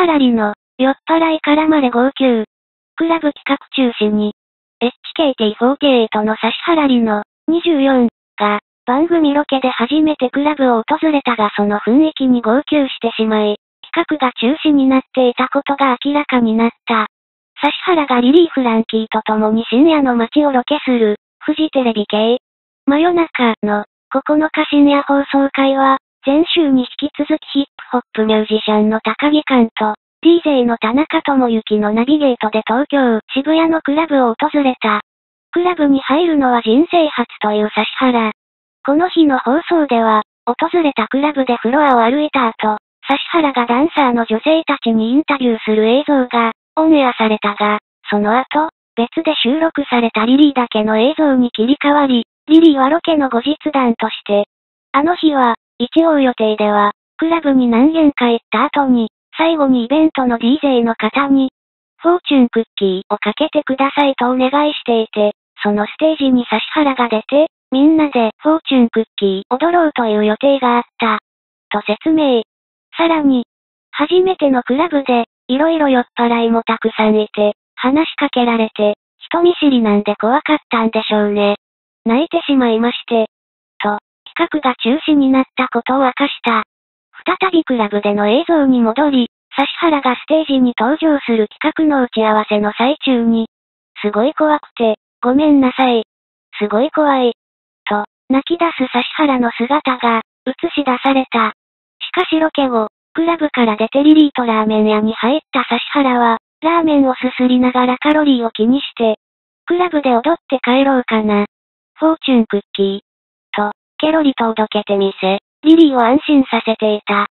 ハラリの、酔っ払いからまれ号泣。クラブ企画中止に、HKT48 の指原里の、24が、番組ロケで初めてクラブを訪れたがその雰囲気に号泣してしまい、企画が中止になっていたことが明らかになった。指原がリリー・フランキーと共に深夜の街をロケする、フジテレビ系。真夜中の9日深夜放送会は、前週に引き続きヒップホップミュージシャンの高木寛と、DJ の田中智之のナビゲートで東京、渋谷のクラブを訪れた。クラブに入るのは人生初という指原。この日の放送では、訪れたクラブでフロアを歩いた後、指原がダンサーの女性たちにインタビューする映像が、オンエアされたが、その後、別で収録されたリリーだけの映像に切り替わり、リリーはロケの後日談として、あの日は、一応予定では、クラブに何軒か行った後に、最後にイベントの DJ の方に、フォーチュンクッキーをかけてくださいとお願いしていて、そのステージに指原が出て、みんなでフォーチュンクッキー踊ろうという予定があった。と説明。さらに、初めてのクラブで、いろいろ酔っ払いもたくさんいて、話しかけられて、人見知りなんで怖かったんでしょうね。泣いてしまいまして。と、企画が中止になったことを明かした。再びクラブでの映像に戻り、指原がステージに登場する企画の打ち合わせの最中に、すごい怖くて、ごめんなさい。すごい怖い。と、泣き出す指原の姿が、映し出された。しかしロケ後、クラブから出てリリーとラーメン屋に入った指原は、ラーメンをすすりながらカロリーを気にして、クラブで踊って帰ろうかな。フォーチュンクッキー。と、ケロリとおどけてみせ、リリーを安心させていた。